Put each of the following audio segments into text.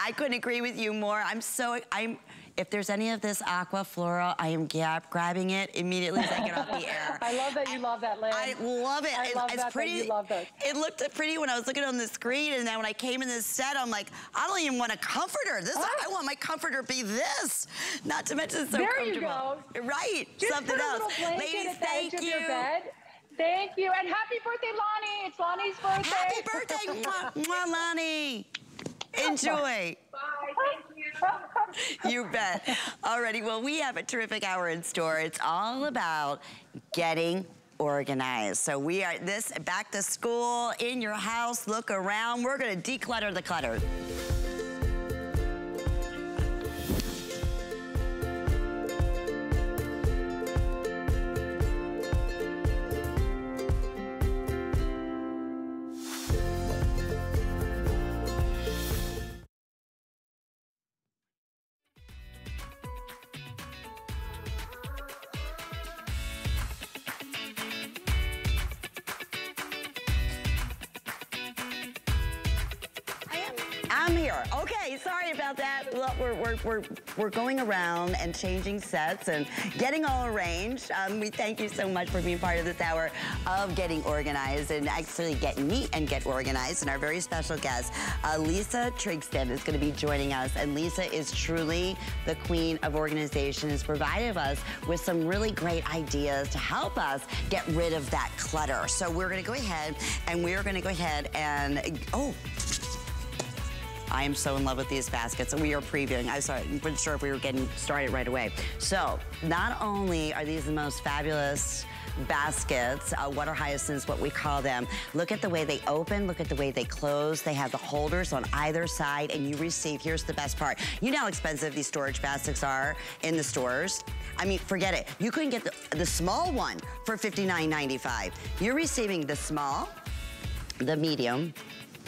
I couldn't agree with you more. I'm so, I'm, if there's any of this aqua floral, I am grabbing it immediately as I get off the air. I love that you love that, Lynn. I love it. I it, love it's that, pretty, that you love those. It looked pretty when I was looking on the screen, and then when I came in this set, I'm like, I don't even want a comforter. This, oh. I want my comforter to be this. Not to mention it's so there comfortable. There you go. Right. Just Something else. Ladies, thank you. Thank you, and happy birthday, Lonnie. It's Lonnie's birthday. Happy birthday, mwah, mwah, Lonnie. Enjoy. Bye, thank you. you bet. Alrighty, well, we have a terrific hour in store. It's all about getting organized. So we are this back to school, in your house, look around. We're gonna declutter the clutter. We're, we're, we're, going around and changing sets and getting all arranged. Um, we thank you so much for being part of this hour of getting organized and actually get neat and get organized. And our very special guest, uh, Lisa Trigsted, is going to be joining us. And Lisa is truly the queen of organization, has provided us with some really great ideas to help us get rid of that clutter. So we're going to go ahead and we're going to go ahead and, oh, I am so in love with these baskets and we are previewing. I wasn't sure if we were getting started right away. So not only are these the most fabulous baskets, uh, water hyacinths, what we call them. Look at the way they open, look at the way they close. They have the holders on either side and you receive, here's the best part. You know how expensive these storage baskets are in the stores? I mean, forget it. You couldn't get the, the small one for $59.95. You're receiving the small, the medium,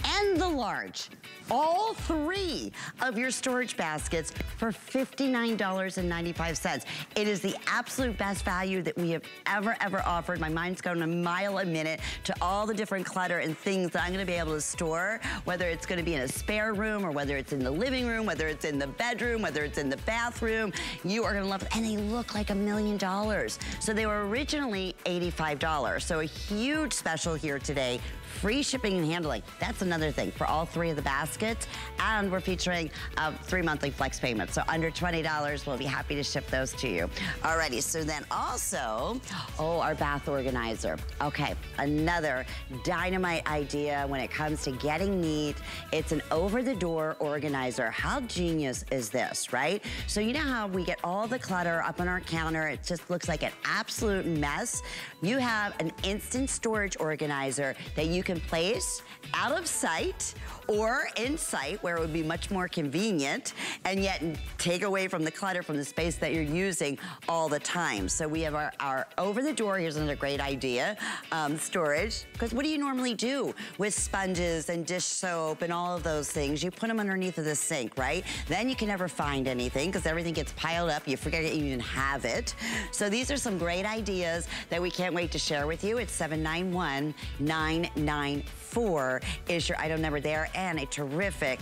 and the large all three of your storage baskets for $59.95. It is the absolute best value that we have ever, ever offered. My mind's going a mile a minute to all the different clutter and things that I'm gonna be able to store, whether it's gonna be in a spare room or whether it's in the living room, whether it's in the bedroom, whether it's in the bathroom. You are gonna love it. And they look like a million dollars. So they were originally $85. So a huge special here today free shipping and handling. That's another thing for all three of the baskets. And we're featuring uh, three monthly flex payments. So under $20, we'll be happy to ship those to you. Alrighty, so then also, oh, our bath organizer. Okay, another dynamite idea when it comes to getting neat. It's an over-the-door organizer. How genius is this, right? So you know how we get all the clutter up on our counter. It just looks like an absolute mess. You have an instant storage organizer that you can place out of sight or in sight where it would be much more convenient and yet take away from the clutter from the space that you're using all the time. So we have our, our over the door, here's another great idea, um, storage. Because what do you normally do with sponges and dish soap and all of those things? You put them underneath of the sink, right? Then you can never find anything because everything gets piled up. You forget you even have it. So these are some great ideas that we can't wait to share with you. It's 791 994 is your item number there and a terrific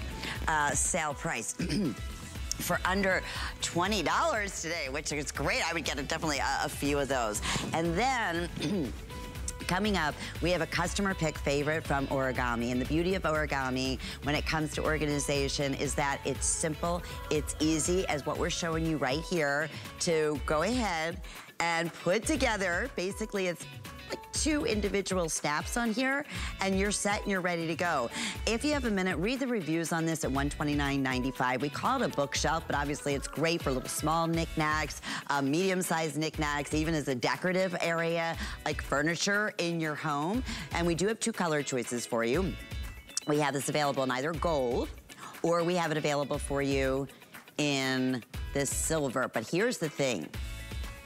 uh, sale price. for under $20 today, which is great. I would get a, definitely a, a few of those. And then Coming up, we have a customer pick favorite from Origami. And the beauty of Origami when it comes to organization is that it's simple, it's easy, as what we're showing you right here, to go ahead and put together, basically it's like two individual snaps on here and you're set and you're ready to go. If you have a minute, read the reviews on this at $129.95. We call it a bookshelf, but obviously it's great for little small knickknacks, uh, medium-sized knickknacks, even as a decorative area like furniture in your home. And we do have two color choices for you. We have this available in either gold or we have it available for you in this silver. But here's the thing.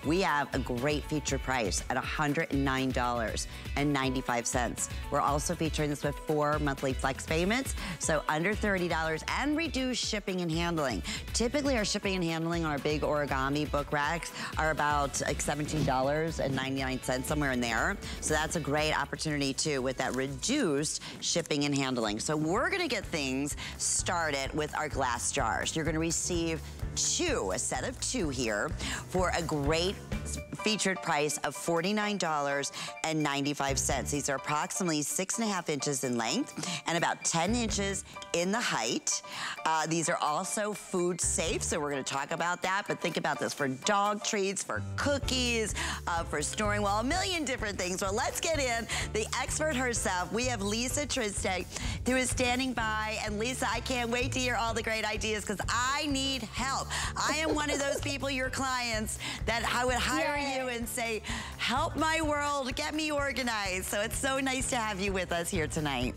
We have a great feature price at $109.95. We're also featuring this with four monthly flex payments, so under $30 and reduced shipping and handling. Typically our shipping and handling on our big origami book racks are about like $17.99, somewhere in there. So that's a great opportunity too with that reduced shipping and handling. So we're gonna get things started with our glass jars. You're gonna receive two, a set of two here for a great featured price of $49.95. These are approximately six and a half inches in length and about 10 inches in the height. Uh, these are also food safe, so we're gonna talk about that, but think about this for dog treats, for cookies, uh, for storing, well, a million different things. Well, let's get in the expert herself. We have Lisa Trigsted, who is standing by, and Lisa, I can't wait to hear all the great ideas because I need help. I am one of those people, your clients, that I would hire Yay. you and say, help my world, get me organized. So it's so nice to have you with us here tonight.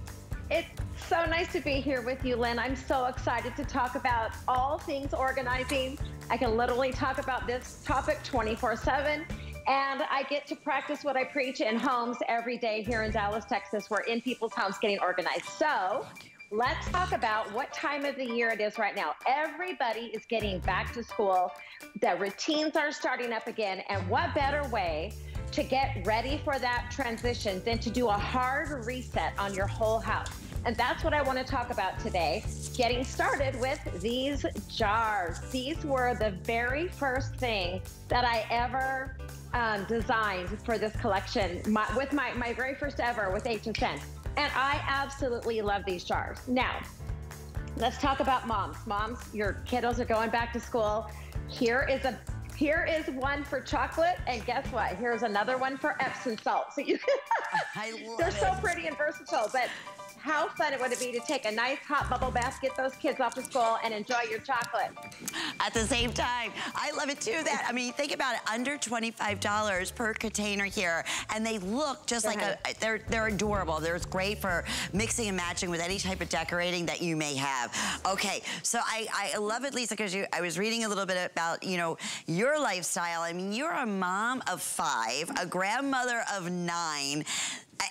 It's so nice to be here with you, Lynn. I'm so excited to talk about all things organizing. I can literally talk about this topic 24 7. And I get to practice what I preach in homes every day here in Dallas, Texas. We're in people's homes getting organized. So let's talk about what time of the year it is right now. Everybody is getting back to school. The routines are starting up again. And what better way to get ready for that transition than to do a hard reset on your whole house? And that's what I want to talk about today. Getting started with these jars. These were the very first thing that I ever um, designed for this collection my, with my, my very first ever with HSN. And I absolutely love these jars. Now, let's talk about moms. Moms, your kiddos are going back to school. Here is a here is one for chocolate, and guess what? Here's another one for Epsom salt. So you, they're it. so pretty and versatile. But how fun it would it be to take a nice hot bubble bath, get those kids off to school, and enjoy your chocolate. At the same time, I love it too. That I mean, think about it, under $25 per container here, and they look just like a, uh-huh. they're they're adorable. They're great for mixing and matching with any type of decorating that you may have. Okay, so I, I love it, Lisa, because you I was reading a little bit about, you know, your lifestyle. I mean, you're a mom of five, a grandmother of nine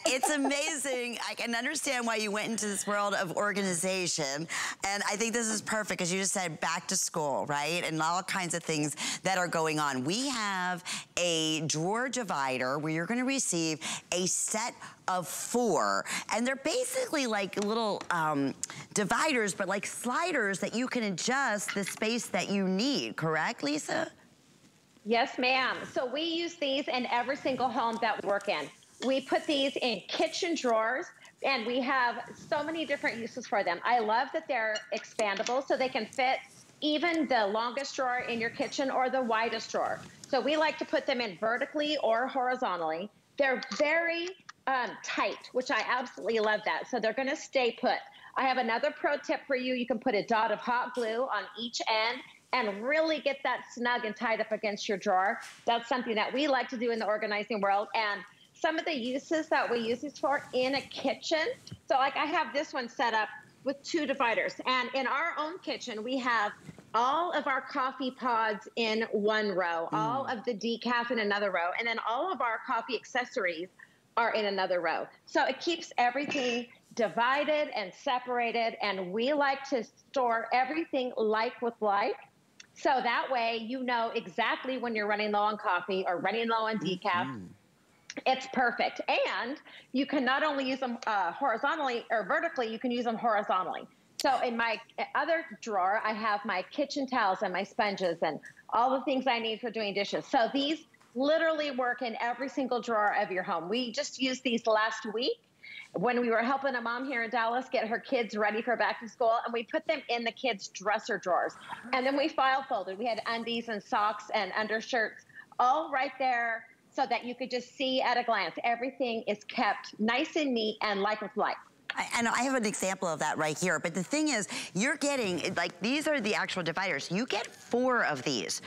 it's amazing. I can understand why you went into this world of organization. And I think this is perfect because you just said back to school, right? And all kinds of things that are going on. We have a drawer divider where you're gonna receive a set of four. And they're basically like little um, dividers, but like sliders that you can adjust the space that you need, correct, Lisa? Yes, ma'am. So we use these in every single home that we work in. We put these in kitchen drawers and we have so many different uses for them. I love that they're expandable so they can fit even the longest drawer in your kitchen or the widest drawer. So we like to put them in vertically or horizontally. They're very um, tight, which I absolutely love that. So they're gonna stay put. I have another pro tip for you. You can put a dot of hot glue on each end and really get that snug and tied up against your drawer. That's something that we like to do in the organizing world. And some of the uses that we use these for in a kitchen. So like I have this one set up with two dividers. And in our own kitchen, we have all of our coffee pods in one row, mm. all of the decaf in another row, and then all of our coffee accessories are in another row. So it keeps everything divided and separated. And we like to store everything like with like. So that way you know exactly when you're running low on coffee or running low on decaf. Mm -hmm it's perfect. And you can not only use them uh, horizontally or vertically, you can use them horizontally. So in my other drawer, I have my kitchen towels and my sponges and all the things I need for doing dishes. So these literally work in every single drawer of your home. We just used these last week when we were helping a mom here in Dallas get her kids ready for back to school, and we put them in the kids' dresser drawers. And then we file folded. We had undies and socks and undershirts all right there so that you could just see at a glance. Everything is kept nice and neat and like with like. And I have an example of that right here. But the thing is, you're getting, like, these are the actual dividers. You get four of these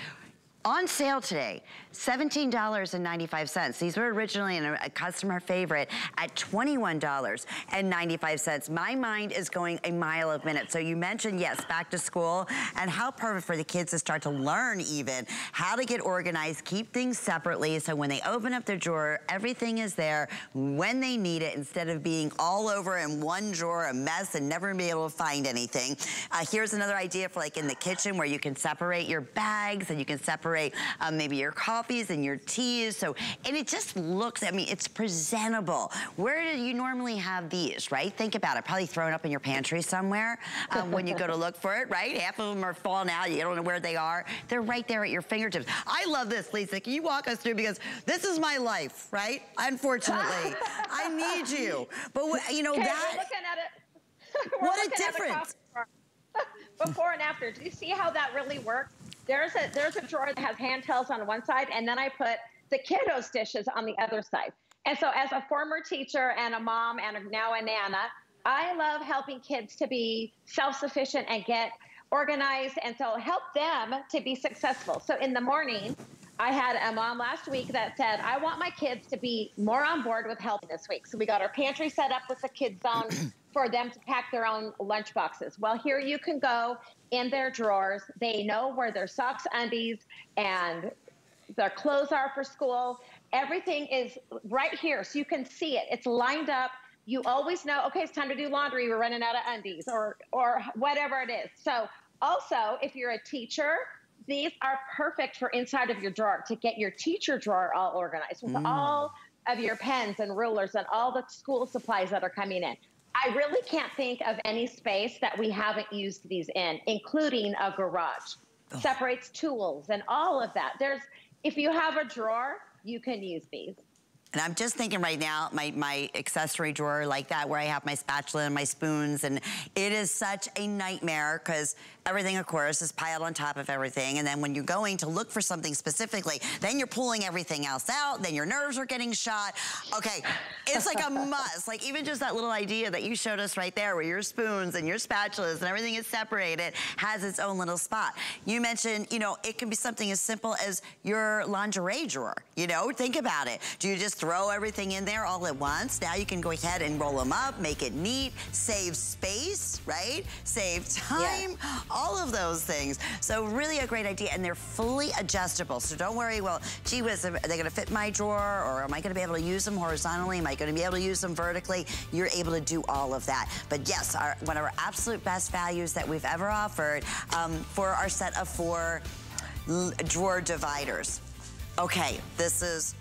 On sale today, $17.95. These were originally a customer favorite at $21.95. My mind is going a mile a minute. So you mentioned, yes, back to school and how perfect for the kids to start to learn even how to get organized, keep things separately. So when they open up their drawer, everything is there when they need it instead of being all over in one drawer, a mess and never be able to find anything. Uh, here's another idea for like in the kitchen where you can separate your bags and you can separate separate um, maybe your coffees and your teas. So, and it just looks, I mean, it's presentable. Where do you normally have these, right? Think about it, probably thrown up in your pantry somewhere um, when you go to look for it, right? Half of them are falling out, you don't know where they are. They're right there at your fingertips. I love this, Lisa. Can you walk us through, because this is my life, right? Unfortunately, I need you. But, you know, okay, that... We're looking at it. what a difference. Before and after. Do you see how that really works? There's a there's a drawer that has hand towels on one side, and then I put the kiddos dishes on the other side. And so, as a former teacher and a mom and now a nana, I love helping kids to be self-sufficient and get organized, and so help them to be successful. So in the morning, I had a mom last week that said, I want my kids to be more on board with helping this week. So we got our pantry set up with the kids zone for them to pack their own lunch boxes. Well, here you can go in their drawers. They know where their socks, undies, and their clothes are for school. Everything is right here, so you can see it. It's lined up. You always know, okay, it's time to do laundry. We're running out of undies or or whatever it is. So also, if you're a teacher, these are perfect for inside of your drawer to get your teacher drawer all organized with mm. all of your pens and rulers and all the school supplies that are coming in. I really can't think of any space that we haven't used these in, including a garage. Oh. Separates tools and all of that. There's, if you have a drawer, you can use these. And I'm just thinking right now, my, my accessory drawer like that where I have my spatula and my spoons and it is such a nightmare because everything, of course, is piled on top of everything. And then when you're going to look for something specifically, then you're pulling everything else out, then your nerves are getting shot. Okay, it's like a must. Like even just that little idea that you showed us right there where your spoons and your spatulas and everything is separated has its own little spot. You mentioned, you know, it can be something as simple as your lingerie drawer. You know, think about it. Do you just throw everything in there all at once. Now you can go ahead and roll them up, make it neat, save space, right? Save time, all of those things. So really a great idea, and they're fully adjustable. So don't worry, well, gee whiz, are they gonna fit my drawer, or am I gonna be able to use them horizontally? Am I gonna be able to use them vertically? You're able to do all of that. But yes, our, one of our absolute best values that we've ever offered um, for our set of four drawer dividers. Okay, this is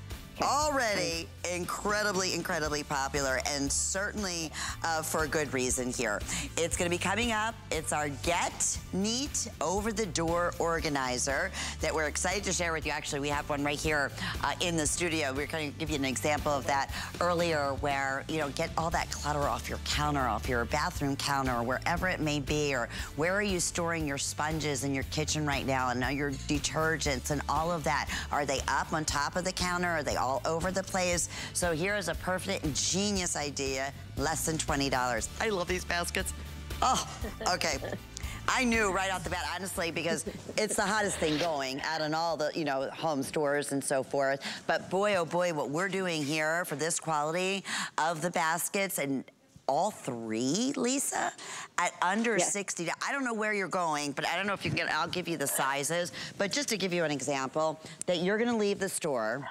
already incredibly, incredibly popular and certainly uh, for a good reason here. It's gonna be coming up. It's our Get Neat Over the Door Organizer that we're excited to share with you. Actually, we have one right here uh, in the studio. We're gonna give you an example of that earlier where, you know, get all that clutter off your counter, off your bathroom counter, or wherever it may be, or where are you storing your sponges in your kitchen right now and now your detergents and all of that. Are they up on top of the counter? Are they all over the place? So here is a perfect genius idea, less than $20. I love these baskets. Oh, okay. I knew right off the bat, honestly, because it's the hottest thing going out in all the, you know, home stores and so forth. But boy, oh boy, what we're doing here for this quality of the baskets and all three, Lisa, at under yes. 60. I don't know where you're going, but I don't know if you can get, I'll give you the sizes. But just to give you an example, that you're gonna leave the store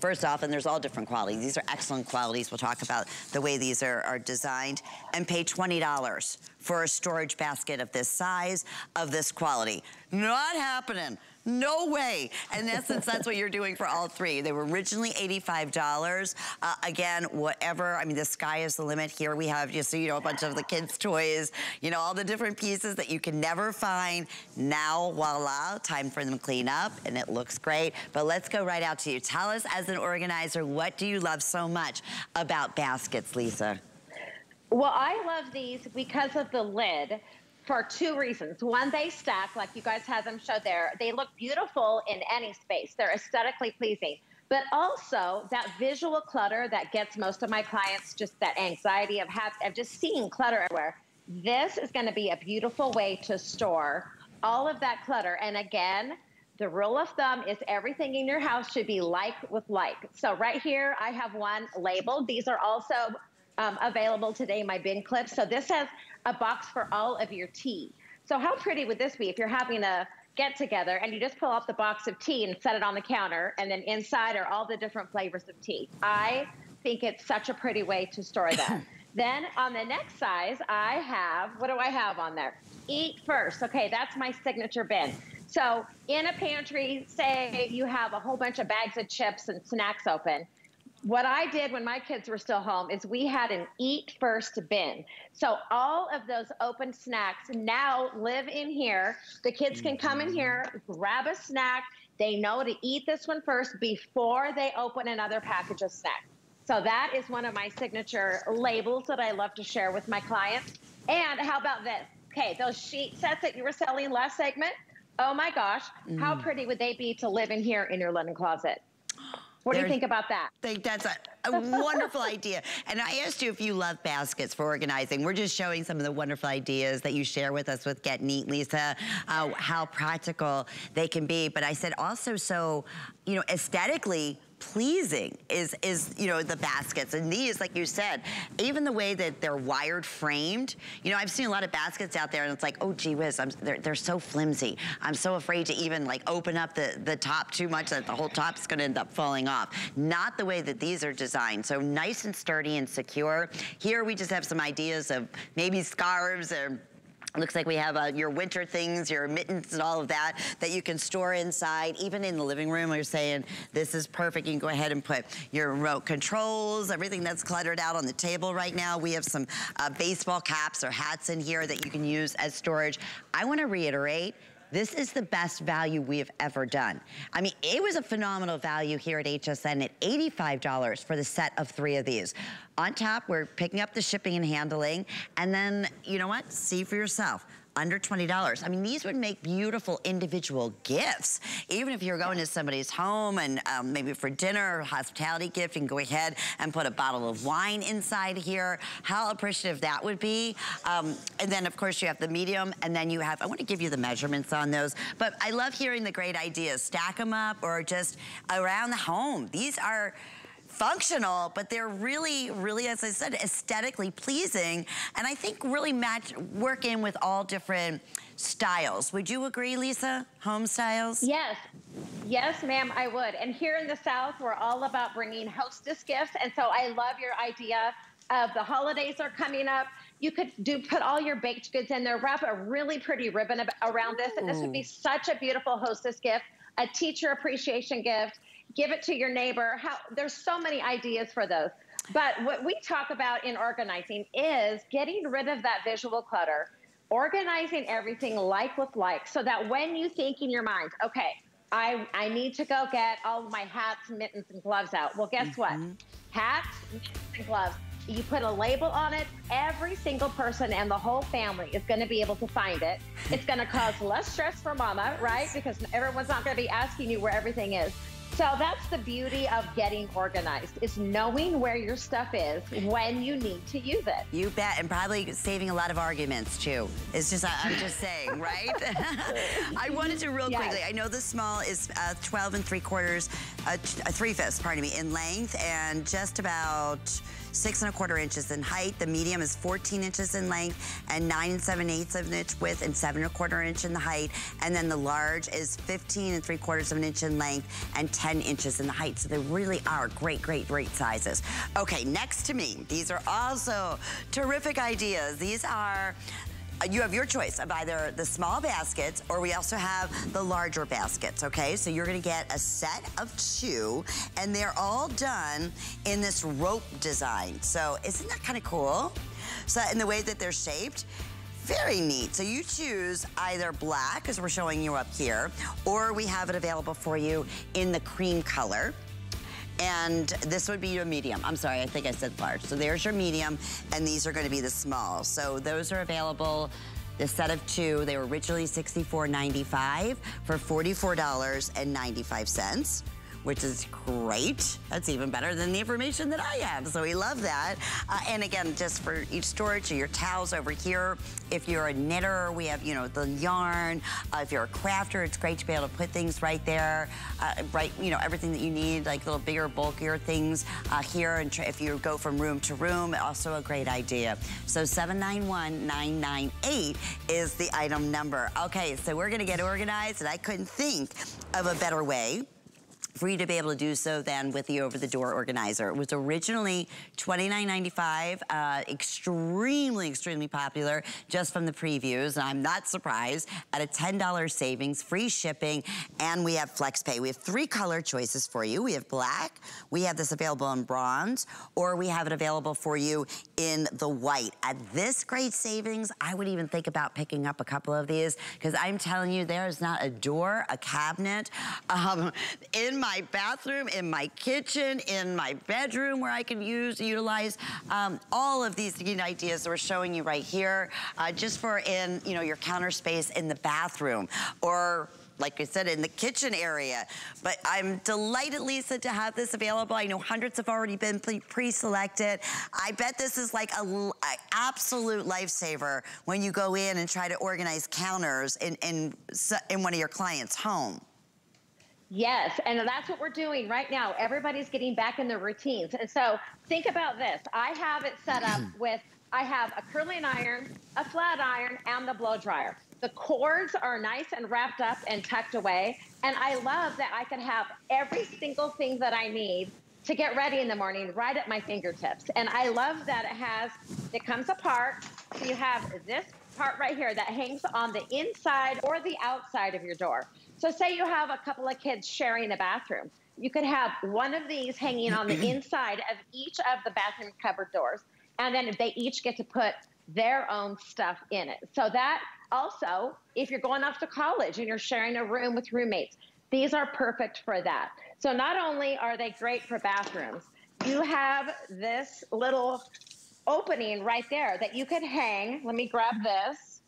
First off, and there's all different qualities. These are excellent qualities. We'll talk about the way these are, are designed. And pay $20 for a storage basket of this size, of this quality. Not happening. No way. In essence, that's what you're doing for all three. They were originally $85. Uh, again, whatever, I mean, the sky is the limit. Here we have, just so you know, a bunch of the kids' toys, you know, all the different pieces that you can never find. Now, voila, time for them to clean up, and it looks great. But let's go right out to you. Tell us, as an organizer, what do you love so much about baskets, Lisa? Well, I love these because of the lid for two reasons. One, they stack, like you guys have them show there. They look beautiful in any space. They're aesthetically pleasing. But also that visual clutter that gets most of my clients just that anxiety of, have, of just seeing clutter everywhere. This is going to be a beautiful way to store all of that clutter. And again, the rule of thumb is everything in your house should be like with like. So right here, I have one labeled. These are also um, available today, my bin clips. So this has a box for all of your tea. So how pretty would this be if you're having a get together and you just pull up the box of tea and set it on the counter and then inside are all the different flavors of tea. I think it's such a pretty way to store that. then on the next size, I have, what do I have on there? Eat first. Okay, that's my signature bin. So in a pantry, say you have a whole bunch of bags of chips and snacks open. What I did when my kids were still home is we had an eat first bin. So all of those open snacks now live in here. The kids can come in here, grab a snack. They know to eat this one first before they open another package of snacks. So that is one of my signature labels that I love to share with my clients. And how about this? Okay, those sheet sets that you were selling last segment, Oh my gosh, mm. how pretty would they be to live in here in your linen closet? What do you think about that? I think that's a, a wonderful idea. And I asked you if you love baskets for organizing. We're just showing some of the wonderful ideas that you share with us with Get Neat, Lisa, uh, how practical they can be. But I said also so, you know, aesthetically, pleasing is, is you know, the baskets. And these, like you said, even the way that they're wired framed, you know, I've seen a lot of baskets out there and it's like, oh, gee whiz, I'm, they're, they're so flimsy. I'm so afraid to even like open up the, the top too much that the whole top's gonna end up falling off. Not the way that these are designed. So nice and sturdy and secure. Here we just have some ideas of maybe scarves or Looks like we have uh, your winter things, your mittens and all of that, that you can store inside. Even in the living room, you're saying, this is perfect. You can go ahead and put your remote controls, everything that's cluttered out on the table right now. We have some uh, baseball caps or hats in here that you can use as storage. I wanna reiterate, this is the best value we have ever done. I mean, it was a phenomenal value here at HSN at $85 for the set of three of these. On top, we're picking up the shipping and handling. And then, you know what? See for yourself under $20. I mean, these would make beautiful individual gifts. Even if you're going to somebody's home and um, maybe for dinner hospitality gift, you can go ahead and put a bottle of wine inside here. How appreciative that would be. Um, and then, of course, you have the medium, and then you have, I want to give you the measurements on those, but I love hearing the great ideas. Stack them up or just around the home. These are functional, but they're really, really, as I said, aesthetically pleasing. And I think really match, work in with all different styles. Would you agree, Lisa? Home styles? Yes. Yes, ma'am, I would. And here in the South, we're all about bringing hostess gifts. And so I love your idea of the holidays are coming up. You could do put all your baked goods in there, wrap a really pretty ribbon around this, and this would be such a beautiful hostess gift, a teacher appreciation gift, give it to your neighbor. How there's so many ideas for those. But what we talk about in organizing is getting rid of that visual clutter, organizing everything like with like, so that when you think in your mind, okay, I, I need to go get all of my hats, mittens, and gloves out. Well, guess mm -hmm. what? Mm-hmm. Hats, mittens, and gloves. You put a label on it, every single person and the whole family is going to be able to find it. It's going to cause less stress for mama, right? Because everyone's not going to be asking you where everything is. So that's the beauty of getting organized is knowing where your stuff is when you need to use it. You bet, and probably saving a lot of arguments too. It's just, I'm just saying, right? I wanted to real yes. quickly, I know the small is uh, 12 and three quarters, uh, uh, three fifths, pardon me, in length and just about six and a quarter inches in height. The medium is 14 inches in length and nine and seven eighths of an inch width and seven and a quarter inch in the height. And then the large is 15 and three quarters of an inch in length and 10 inches in the height. So they really are great, great, great sizes. Okay, next to me, these are also terrific ideas. These are you have your choice of either the small baskets or we also have the larger baskets, okay? So you're gonna get a set of two and they're all done in this rope design. So isn't that kind of cool? So in the way that they're shaped, very neat. So you choose either black, as we're showing you up here, or we have it available for you in the cream color and this would be your medium. I'm sorry, I think I said large. So there's your medium, and these are gonna be the small. So those are available the set of two, they were originally $64.95 for $44.95. which is great. That's even better than the information that I have, so we love that. Uh, and again, just for each storage, your towels over here. If you're a knitter, we have, you know, the yarn. Uh, if you're a crafter, it's great to be able to put things right there, uh, right, you know, everything that you need, like little bigger, bulkier things uh, here. And if you go from room to room, also a great idea. So 791-998 is the item number. Okay, so we're gonna get organized, and I couldn't think of a better way for you to be able to do so then with the over-the-door organizer. It was originally $29.95, uh, extremely, extremely popular just from the previews, and I'm not surprised, at a $10 savings, free shipping, and we have FlexPay. We have three color choices for you. We have black, we have this available in bronze, or we have it available for you in the white. At this great savings, I would even think about picking up a couple of these, because I'm telling you, there is not a door, a cabinet, um, in my my bathroom, in my kitchen, in my bedroom where I can use, utilize um, all of these ideas that we're showing you right here, uh, just for in, you know, your counter space in the bathroom or like I said, in the kitchen area. But I'm delighted, Lisa, to have this available. I know hundreds have already been pre-selected. I bet this is like an absolute lifesaver when you go in and try to organize counters in, in, in one of your clients' home. Yes, and that's what we're doing right now. Everybody's getting back in their routines. And so think about this. I have it set up with, I have a curling iron, a flat iron, and the blow dryer. The cords are nice and wrapped up and tucked away. And I love that I can have every single thing that I need to get ready in the morning right at my fingertips. And I love that it has, it comes apart. So you have this part right here that hangs on the inside or the outside of your door. So say you have a couple of kids sharing a bathroom. You could have one of these hanging on the inside of each of the bathroom cupboard doors. And then they each get to put their own stuff in it. So that also, if you're going off to college and you're sharing a room with roommates, these are perfect for that. So not only are they great for bathrooms, you have this little opening right there that you could hang. Let me grab this,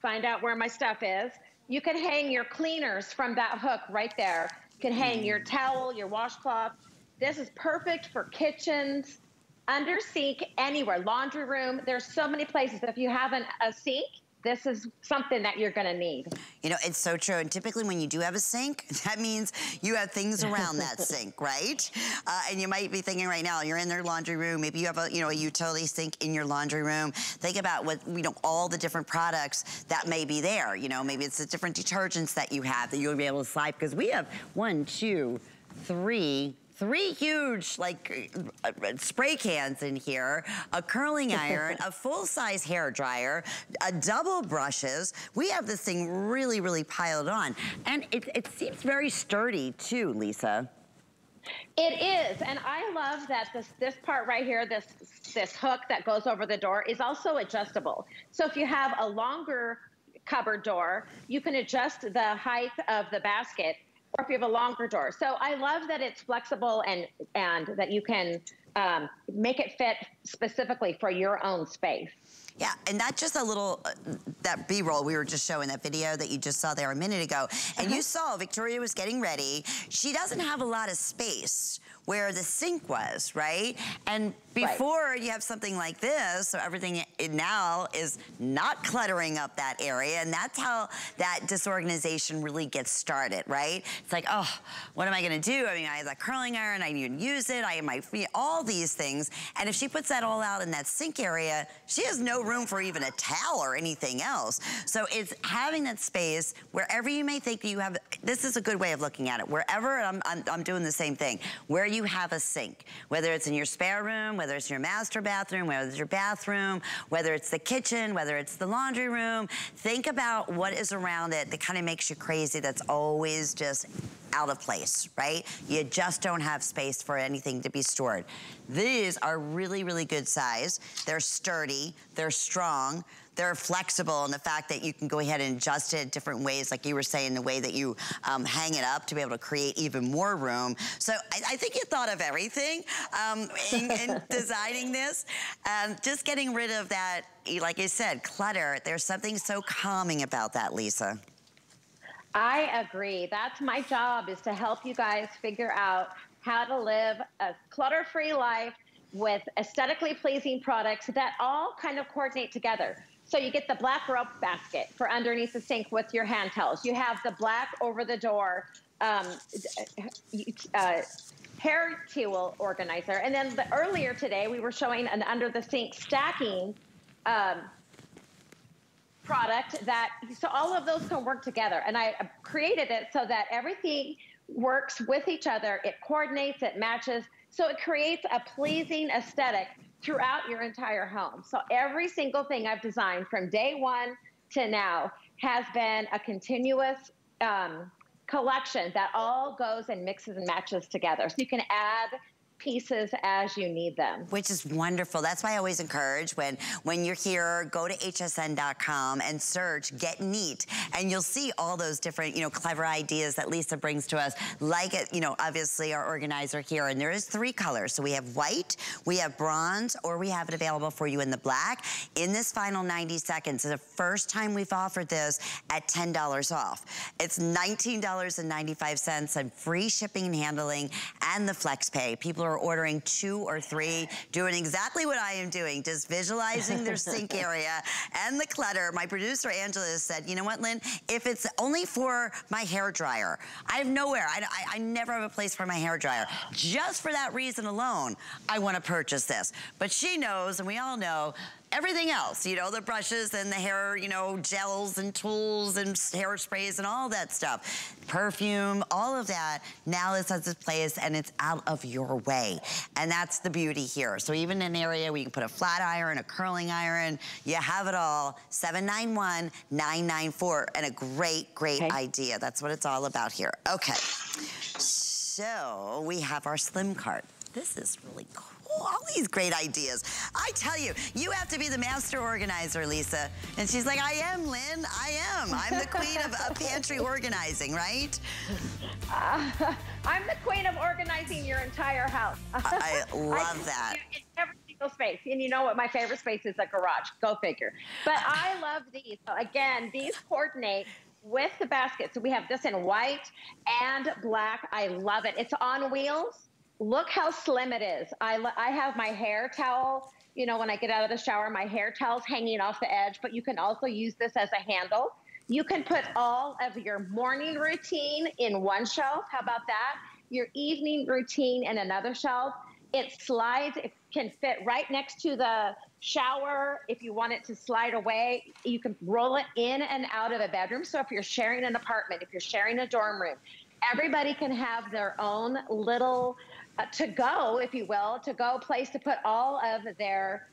find out where my stuff is. You can hang your cleaners from that hook right there. You can hang your mm. towel, your washcloth. This is perfect for kitchens, under sink, anywhere, laundry room. There's so many places. If you have an, a sink, this is something that you're gonna need. You know, it's so true. And typically when you do have a sink, that means you have things around that sink, right? Uh, and you might be thinking right now, you're in their laundry room, maybe you have a, you know, a utility sink in your laundry room. Think about what, you know, all the different products that may be there. You know, maybe it's the different detergents that you have that you'll be able to slide, because we have one, two, three, three huge like uh, uh, spray cans in here, a curling iron, a full-size hair dryer, a double brushes. We have this thing really, really piled on. And it, it seems very sturdy too, Lisa. It is, and I love that this this part right here, this this hook that goes over the door is also adjustable. So if you have a longer cupboard door, you can adjust the height of the basket or if you have a longer door. So I love that it's flexible and and that you can um, make it fit specifically for your own space. Yeah, and not just a little, that B-roll we were just showing, that video that you just saw there a minute ago. And you uh-huh. saw Victoria was getting ready. She doesn't have a lot of space where the sink was, right? And before right. you have something like this, so everything now is not cluttering up that area, and that's how that disorganization really gets started, right? It's like, oh, what am I gonna do? I mean, I have that curling iron, I need to use it, I have my feet, all these things, and if she puts that all out in that sink area, she has no room for even a towel or anything else. So it's having that space wherever you may think that you have, this is a good way of looking at it, wherever, I'm, I'm, I'm doing the same thing, where you have a sink, whether it's in your spare room, whether it's your master bathroom, whether it's your bathroom, whether it's the kitchen, whether it's the laundry room. Think about what is around it that kind of makes you crazy that's always just out of place, right? You just don't have space for anything to be stored. These are really, really good size. They're sturdy, they're strong, they're flexible in the fact that you can go ahead and adjust it different ways, like you were saying, the way that you um, hang it up to be able to create even more room. So I, I think you thought of everything um, in, in designing this. Um, just getting rid of that, like I said, clutter. There's something so calming about that, Lisa. I agree. That's my job is to help you guys figure out how to live a clutter-free life with aesthetically pleasing products that all kind of coordinate together. So you get the black rope basket for underneath the sink with your hand towels. You have the black over the door um, uh, hair tool organizer. And then the, earlier today, we were showing an under the sink stacking um, product that, so all of those can work together. And I created it so that everything works with each other. It coordinates, it matches. So it creates a pleasing aesthetic throughout your entire home. So every single thing I've designed from day one to now has been a continuous um, collection that all goes and mixes and matches together. So you can add pieces as you need them. Which is wonderful. That's why I always encourage when, when you're here, go to hsn.com and search Get Neat. And you'll see all those different, you know, clever ideas that Lisa brings to us. Like, it, you know, obviously our organizer here. And there is three colors. So we have white, we have bronze, or we have it available for you in the black. In this final 90 seconds, the first time we've offered this at $10 off. It's $19.95 and free shipping and handling and the flex pay. People are are ordering two or three, doing exactly what I am doing, just visualizing their sink area and the clutter. My producer, Angela, said, you know what, Lynn, if it's only for my hair dryer, I have nowhere. I, I, I never have a place for my hair dryer. Just for that reason alone, I want to purchase this. But she knows, and we all know, everything else, you know, the brushes and the hair, you know, gels and tools and hairsprays and all that stuff. Perfume, all of that now is has its place and it's out of your way. And that's the beauty here. So even in an area where you can put a flat iron, a curling iron, you have it all. 791-994 and a great, great okay. idea. That's what it's all about here. Okay. So we have our slim cart. This is really cool all these great ideas. I tell you, you have to be the master organizer, Lisa. And she's like, I am, Lynn, I am. I'm the queen of uh, pantry organizing, right? Uh, I'm the queen of organizing your entire house. I love I, that. In every single space. And you know what? My favorite space is a garage. Go figure. But I love these. So again, these coordinate with the basket. So we have this in white and black. I love it. It's on wheels look how slim it is. I, I have my hair towel, you know, when I get out of the shower, my hair towel's hanging off the edge, but you can also use this as a handle. You can put all of your morning routine in one shelf. How about that? Your evening routine in another shelf. It slides, it can fit right next to the shower. If you want it to slide away, you can roll it in and out of a bedroom. So if you're sharing an apartment, if you're sharing a dorm room, everybody can have their own little uh, to go, if you will, to go place to put all of their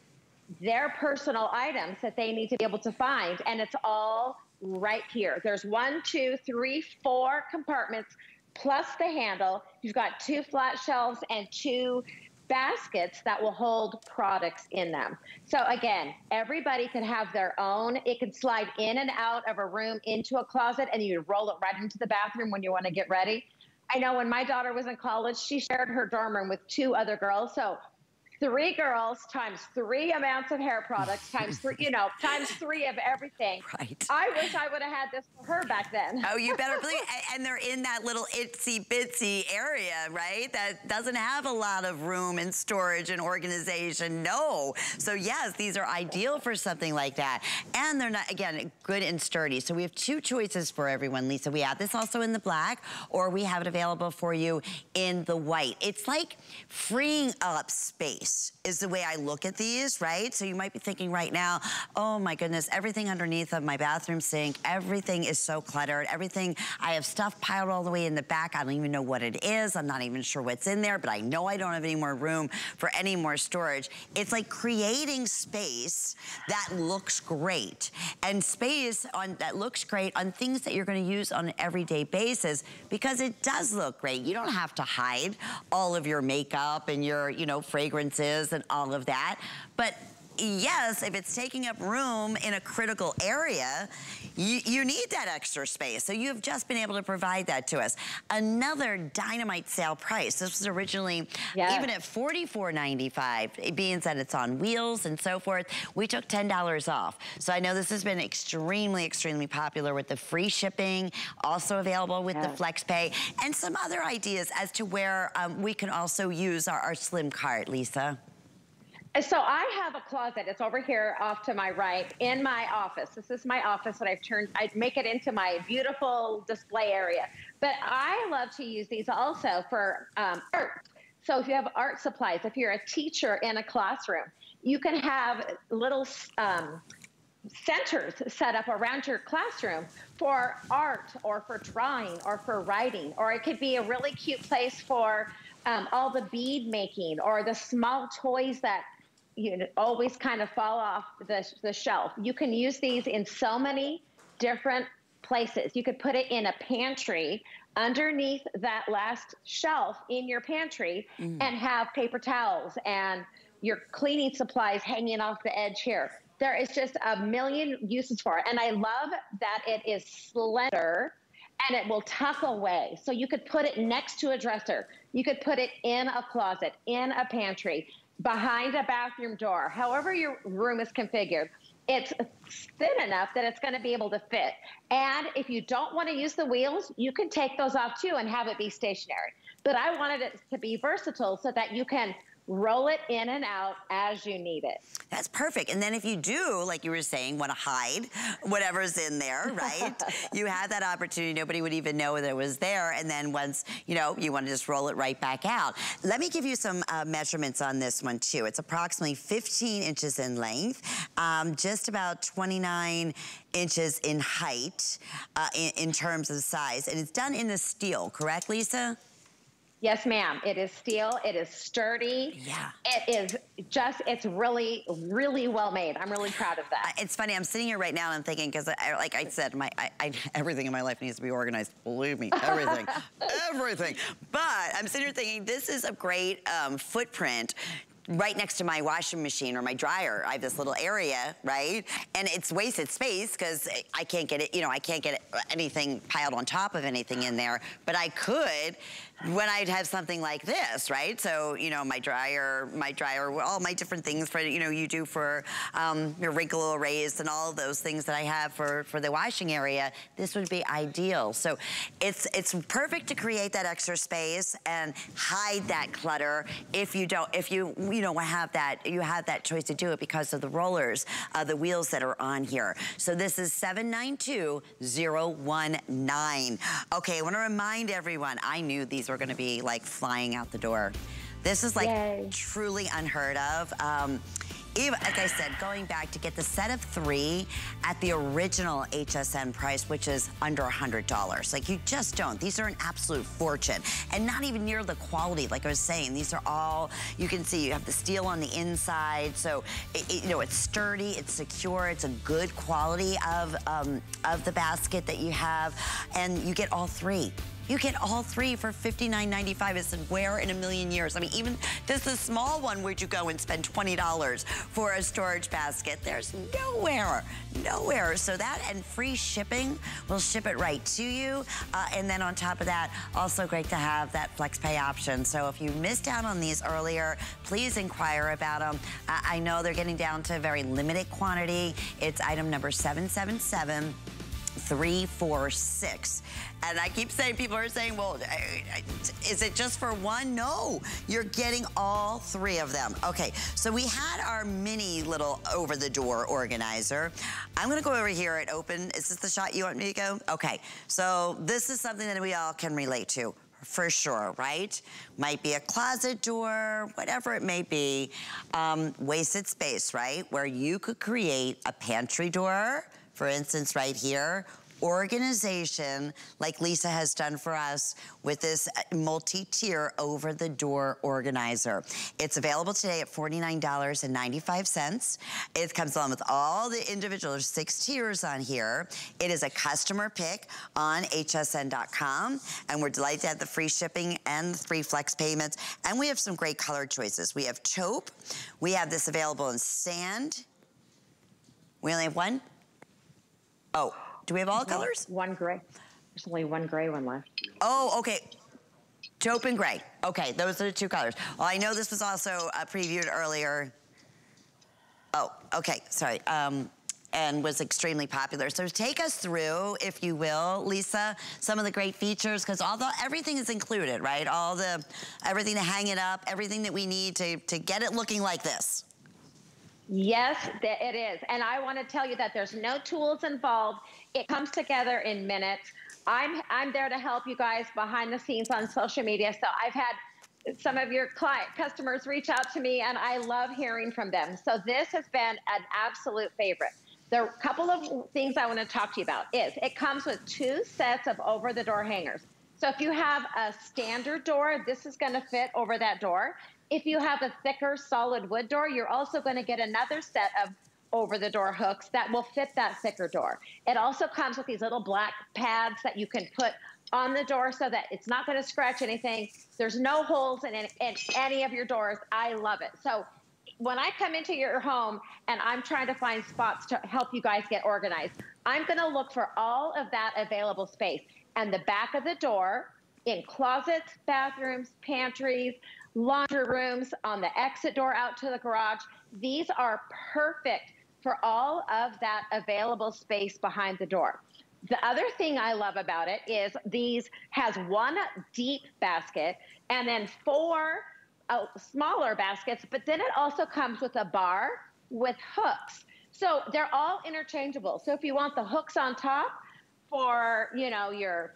their personal items that they need to be able to find. And it's all right here. There's one, two, three, four compartments plus the handle. You've got two flat shelves and two baskets that will hold products in them. So again, everybody can have their own. It can slide in and out of a room into a closet and you roll it right into the bathroom when you want to get ready. I know when my daughter was in college, she shared her dorm room with two other girls. So three girls times three amounts of hair products times three, you know, times three of everything. Right. I wish I would have had this for her back then. Oh, you better believe. And they're in that little itsy bitsy area, right? That doesn't have a lot of room and storage and organization. No. So yes, these are ideal for something like that. And they're not, again, good and sturdy. So we have two choices for everyone, Lisa. We have this also in the black, or we have it available for you in the white. It's like freeing up space is the way I look at these, right? So you might be thinking right now, oh my goodness, everything underneath of my bathroom sink, everything is so cluttered. Everything, I have stuff piled all the way in the back. I don't even know what it is. I'm not even sure what's in there, but I know I don't have any more room for any more storage. It's like creating space that looks great and space on that looks great on things that you're gonna use on an everyday basis because it does look great. You don't have to hide all of your makeup and your, you know, fragrances and all of that. But yes, if it's taking up room in a critical area, you, you need that extra space. So you've just been able to provide that to us. Another dynamite sale price. This was originally yes. even at $44.95, being that it's on wheels and so forth, we took $10 off. So I know this has been extremely, extremely popular with the free shipping, also available with yes. the flex pay, and some other ideas as to where um, we can also use our, our slim cart, Lisa. So I have a closet. It's over here off to my right in my office. This is my office that I've turned, I make it into my beautiful display area. But I love to use these also for um, art. So if you have art supplies, if you're a teacher in a classroom, you can have little um, centers set up around your classroom for art or for drawing or for writing, or it could be a really cute place for um, all the bead making or the small toys that you know, always kind of fall off the, the shelf. You can use these in so many different places. You could put it in a pantry underneath that last shelf in your pantry mm. and have paper towels and your cleaning supplies hanging off the edge here. There is just a million uses for it. And I love that it is slender and it will tuck away. So you could put it next to a dresser. You could put it in a closet, in a pantry behind a bathroom door, however your room is configured, it's thin enough that it's going to be able to fit. And if you don't want to use the wheels, you can take those off too and have it be stationary. But I wanted it to be versatile so that you can roll it in and out as you need it. That's perfect. And then if you do, like you were saying, want to hide whatever's in there, right? you have that opportunity. Nobody would even know that it was there. And then once, you know, you want to just roll it right back out. Let me give you some uh, measurements on this one too. It's approximately 15 inches in length, um, just about 29 inches in height uh, in, in terms of size. And it's done in the steel, correct, Lisa? Yes, ma'am. It is steel. It is sturdy. Yeah. It is just, it's really, really well made. I'm really proud of that. It's funny. I'm sitting here right now and I'm thinking, because like I said, my I, I, everything in my life needs to be organized. Believe me, everything. everything. But I'm sitting here thinking, this is a great um, footprint right next to my washing machine or my dryer. I have this little area, right? And it's wasted space because I can't get it, you know, I can't get anything piled on top of anything in there. But I could when I'd have something like this, right? So, you know, my dryer, my dryer, all my different things for, you know, you do for um, your wrinkle erase and all those things that I have for, for the washing area, this would be ideal. So it's, it's perfect to create that extra space and hide that clutter if you don't, if you, you know, have that, you have that choice to do it because of the rollers, uh, the wheels that are on here. So this is 792019. Okay, I wanna remind everyone, I knew these are gonna be like flying out the door. This is like Yay. truly unheard of. Um, even, like I said, going back to get the set of three at the original HSN price, which is under $100. Like you just don't. These are an absolute fortune and not even near the quality. Like I was saying, these are all, you can see you have the steel on the inside. So, it, it, you know, it's sturdy, it's secure, it's a good quality of, um, of the basket that you have. And you get all three. You get all three for $59.95. It's where in a million years? I mean, even this is a small one, where'd you go and spend $20 for a storage basket? There's nowhere, nowhere. So that and free shipping, will ship it right to you. Uh, and then on top of that, also great to have that flex pay option. So if you missed out on these earlier, please inquire about them. Uh, I know they're getting down to a very limited quantity. It's item number 777 346. And I keep saying, people are saying, well, is it just for one? No, you're getting all three of them. Okay, so we had our mini little over-the-door organizer. I'm gonna go over here and open. Is this the shot you want me to go? Okay, so this is something that we all can relate to for sure, right? Might be a closet door, whatever it may be. Um, wasted space, right? Where you could create a pantry door, for instance, right here, organization like Lisa has done for us with this uh, multi-tier over-the-door organizer. It's available today at $49.95. It comes along with all the individual, six tiers on here. It is a customer pick on hsn.com and we're delighted to have the free shipping and the free flex payments. And we have some great color choices. We have taupe. We have this available in sand. We only have one? Oh, Do we have all colors? One gray. There's only one gray one left. Oh, okay. Taupe and gray. Okay, those are the two colors. Well, I know this was also uh, previewed earlier. Oh, okay, sorry. Um, and was extremely popular. So take us through, if you will, Lisa, some of the great features, because although everything is included, right? All the, everything to hang it up, everything that we need to, to get it looking like this. Yes, it is. And I want to tell you that there's no tools involved. It comes together in minutes. I'm, I'm there to help you guys behind the scenes on social media. So I've had some of your client customers reach out to me and I love hearing from them. So this has been an absolute favorite. A couple of things I want to talk to you about is it comes with two sets of over the door hangers. So if you have a standard door, this is going to fit over that door. If you have a thicker solid wood door, you're also going to get another set of over the door hooks that will fit that thicker door. It also comes with these little black pads that you can put on the door so that it's not going to scratch anything. There's no holes in, any, in any of your doors. I love it. So when I come into your home and I'm trying to find spots to help you guys get organized, I'm going to look for all of that available space. And the back of the door, in closets, bathrooms, pantries, laundry rooms, on the exit door out to the garage, these are perfect for all of that available space behind the door. The other thing I love about it is these has one deep basket and then four uh, smaller baskets, but then it also comes with a bar with hooks. So they're all interchangeable. So if you want the hooks on top for, you know, your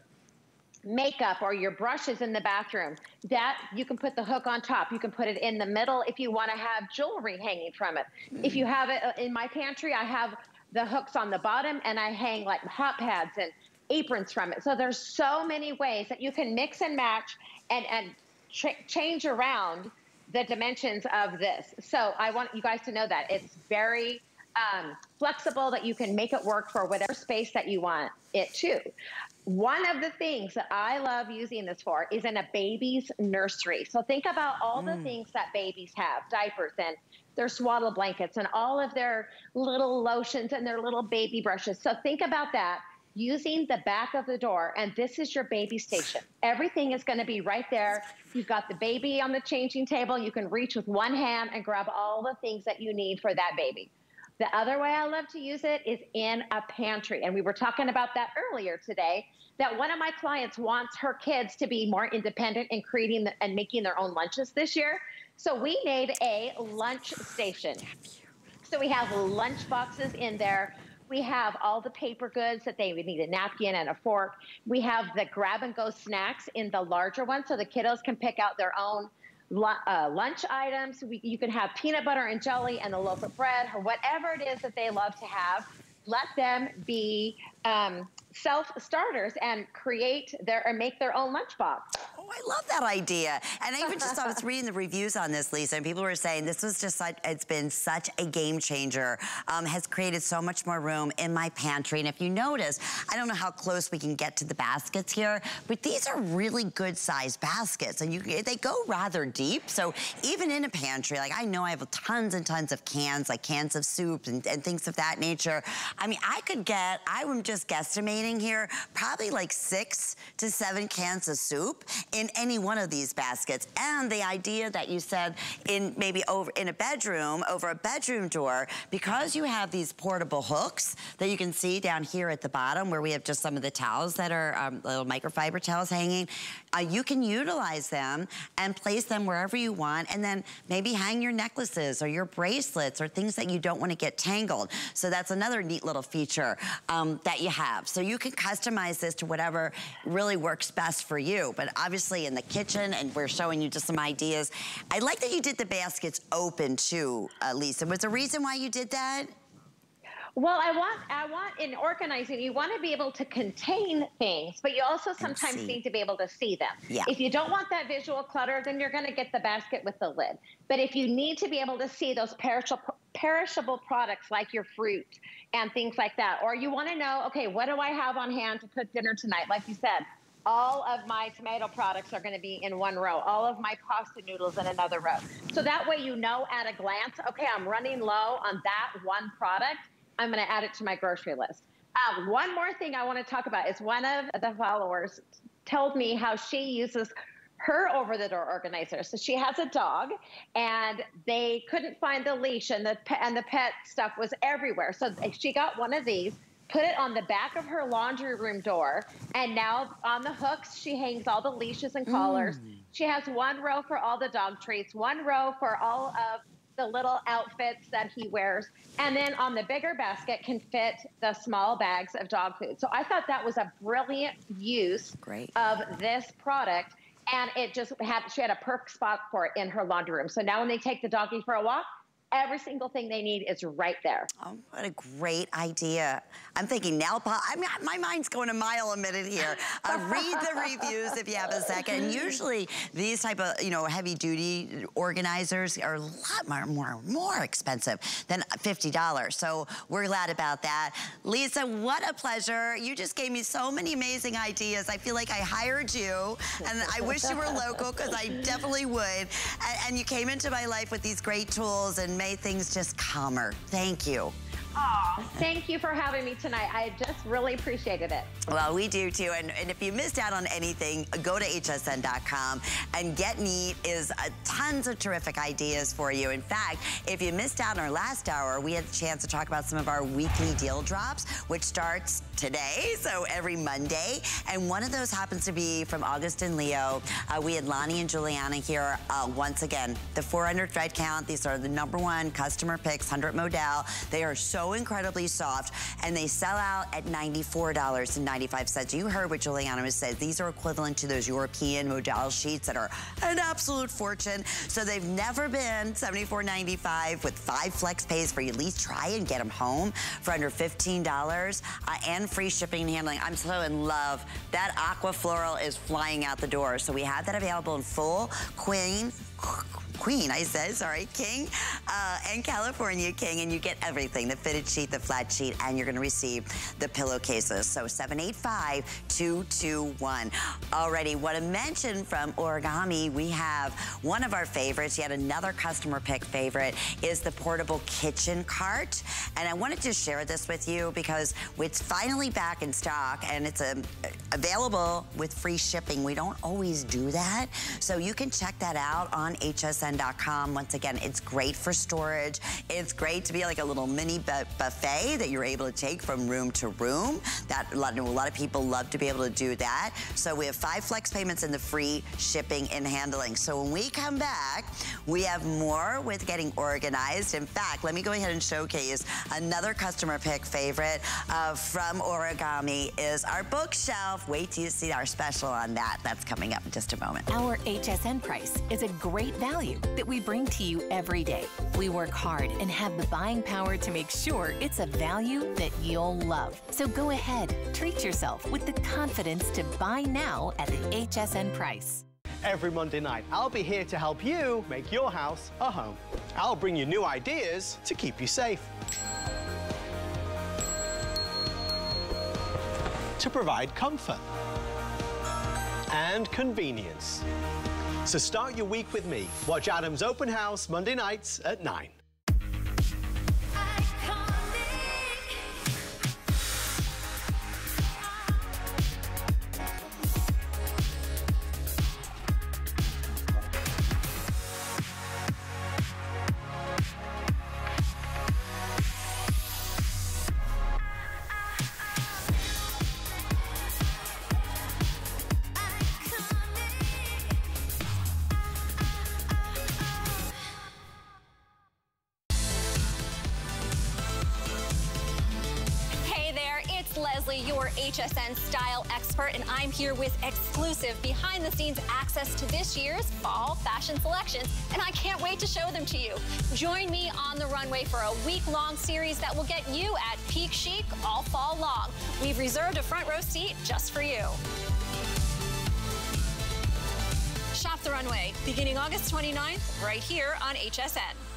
makeup or your brushes in the bathroom, that you can put the hook on top. You can put it in the middle if you want to have jewelry hanging from it. Mm. If you have it uh, in my pantry, I have the hooks on the bottom and I hang like hot pads and aprons from it. So there's so many ways that you can mix and match and, and ch change around the dimensions of this. So I want you guys to know that it's very um, flexible that you can make it work for whatever space that you want it to. One of the things that I love using this for is in a baby's nursery. So think about all mm. the things that babies have, diapers and their swaddle blankets and all of their little lotions and their little baby brushes. So think about that using the back of the door and this is your baby station. Everything is gonna be right there. You've got the baby on the changing table. You can reach with one hand and grab all the things that you need for that baby. The other way I love to use it is in a pantry. And we were talking about that earlier today, that one of my clients wants her kids to be more independent in creating the, and making their own lunches this year. So we made a lunch station. So we have lunch boxes in there. We have all the paper goods that they would need a napkin and a fork. We have the grab and go snacks in the larger one so the kiddos can pick out their own uh, lunch items. We, you can have peanut butter and jelly and a loaf of bread or whatever it is that they love to have. Let them be um, self-starters and create their or make their own lunchbox. I love that idea. And I even just I was reading the reviews on this, Lisa, and people were saying this was just such, it's been such a game changer. Um, has created so much more room in my pantry. And if you notice, I don't know how close we can get to the baskets here, but these are really good sized baskets and you they go rather deep. So even in a pantry, like I know I have tons and tons of cans, like cans of soup and, and things of that nature. I mean, I could get, I'm just guesstimating here probably like six to seven cans of soup in any one of these baskets. And the idea that you said in maybe over in a bedroom, over a bedroom door, because you have these portable hooks that you can see down here at the bottom where we have just some of the towels that are um, little microfiber towels hanging, uh, you can utilize them and place them wherever you want and then maybe hang your necklaces or your bracelets or things that you don't want to get tangled. So that's another neat little feature um, that you have. So you can customize this to whatever really works best for you. But obviously in the kitchen, and we're showing you just some ideas. I like that you did the baskets open too, uh, Lisa. Was there a reason why you did that? Well, I want, I want in organizing, you want to be able to contain things, but you also sometimes need to be able to see them. Yeah. If you don't want that visual clutter, then you're going to get the basket with the lid. But if you need to be able to see those perishable, perishable products like your fruit and things like that, or you want to know, okay, what do I have on hand to cook dinner tonight? Like you said, all of my tomato products are going to be in one row, all of my pasta noodles in another row. So that way you know at a glance, okay, I'm running low on that one product I'm going to add it to my grocery list. Uh, one more thing I want to talk about is one of the followers told me how she uses her over the door organizer. So she has a dog and they couldn't find the leash and the and the pet stuff was everywhere. So she got one of these put it on the back of her laundry room door, and now on the hooks, she hangs all the leashes and collars. Mm. She has one row for all the dog treats, one row for all of the little outfits that he wears. And then on the bigger basket can fit the small bags of dog food. So I thought that was a brilliant use Great. of this product. And it just had, she had a perfect spot for it in her laundry room. So now when they take the doggy for a walk, Every single thing they need is right there. Oh, what a great idea. I'm thinking nail polish. I mean, my mind's going a mile a minute here. Uh, read the reviews if you have a second. And usually these type of, you know, heavy duty organizers are a lot more, more, more expensive than $50. So we're glad about that. Lisa, what a pleasure. You just gave me so many amazing ideas. I feel like I hired you and I wish you were local because I definitely would. And, and you came into my life with these great tools and made things just calmer. Thank you. Thank you for having me tonight. I just really appreciated it. Well, we do too. And, and if you missed out on anything, go to hsn.com and Get Neat is uh, tons of terrific ideas for you. In fact, if you missed out on our last hour, we had the chance to talk about some of our weekly deal drops, which starts today, so every Monday. And one of those happens to be from August and Leo. Uh, we had Lonnie and Juliana here uh, once again. The 400 thread count, these are the number one customer picks, 100 modal. They are so incredibly soft, and they sell out at $94.95. You heard what Juliana said. These are equivalent to those European modal sheets that are an absolute fortune. So they've never been $74.95 with five flex pays for you. At least try and get them home for under $15 uh, and free shipping and handling. I'm so in love. That aqua floral is flying out the door. So we have that available in full, queen, Queen, I said, sorry, King, uh, and California King, and you get everything, the fitted sheet, the flat sheet, and you're gonna receive the pillowcases. So 785-221. Already, what I mentioned from Origami, we have one of our favorites, yet another customer pick favorite, is the portable kitchen cart. And I wanted to share this with you because it's finally back in stock, and it's um, available with free shipping. We don't always do that. So you can check that out on HSN Once again, it's great for storage. It's great to be like a little mini buffet that you're able to take from room to room. That a lot, a lot of people love to be able to do that. So we have five flex payments and the free shipping and handling. So when we come back, we have more with getting organized. In fact, let me go ahead and showcase another customer pick favorite uh, from Origami is our bookshelf. Wait till you see our special on that. That's coming up in just a moment. Our HSN price is a great value value that we bring to you every day. We work hard and have the buying power to make sure it's a value that you'll love. So go ahead, treat yourself with the confidence to buy now at the HSN price. Every Monday night, I'll be here to help you make your house a home. I'll bring you new ideas to keep you safe. To provide comfort and convenience. So start your week with me. Watch Adam's Open House Monday nights at 9. Year's fall fashion selections, and I can't wait to show them to you. Join me on the runway for a week long series that will get you at peak chic all fall long. We've reserved a front row seat just for you. Shop the runway beginning August 29th right here on HSN.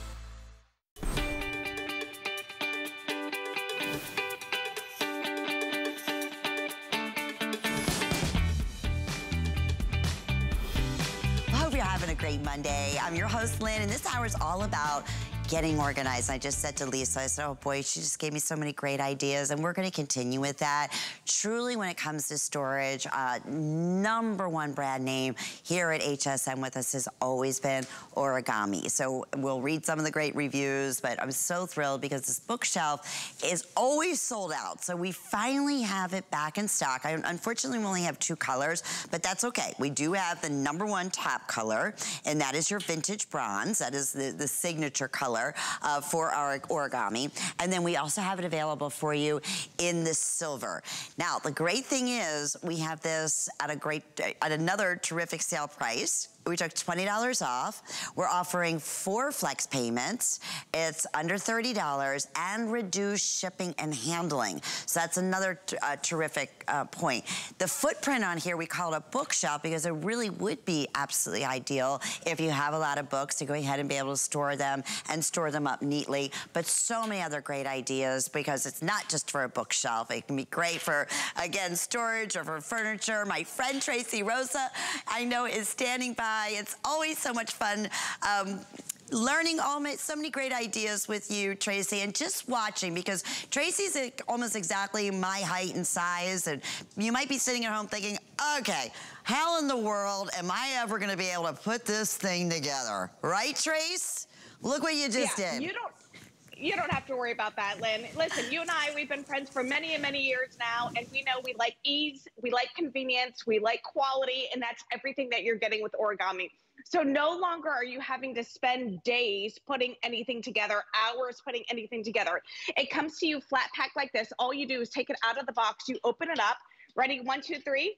Monday. I'm your host, Lynn, and this hour is all about getting organized. I just said to Lisa, I said, oh boy, she just gave me so many great ideas and we're gonna continue with that. Truly, when it comes to storage, uh, number one brand name here at HSN with us has always been Origami. So we'll read some of the great reviews, but I'm so thrilled because this bookshelf is always sold out. So we finally have it back in stock. I, unfortunately, we only have two colors, but that's okay. We do have the number one top color, and that is your vintage bronze. That is the, the signature color uh, for our origami. And then we also have it available for you in the silver. Now, the great thing is we have this at a great, at another terrific sale price we took $20 off. We're offering four flex payments. It's under $30 and reduced shipping and handling. So that's another uh, terrific uh, point. The footprint on here, we call it a bookshelf because it really would be absolutely ideal if you have a lot of books to go ahead and be able to store them and store them up neatly. But so many other great ideas because it's not just for a bookshelf. It can be great for, again, storage or for furniture. My friend Tracy Rosa, I know, is standing by it's always so much fun. Um, learning all my, so many great ideas with you, Tracy, and just watching because Tracy's almost exactly my height and size, and you might be sitting at home thinking, okay, how in the world am I ever gonna be able to put this thing together? Right, Trace? Look what you just yeah, did. You don't you don't have to worry about that, Lynn. Listen, you and I, we've been friends for many and many years now, and we know we like ease, we like convenience, we like quality, and that's everything that you're getting with origami. So no longer are you having to spend days putting anything together, hours putting anything together. It comes to you flat packed like this. All you do is take it out of the box, you open it up. Ready? One, two, three.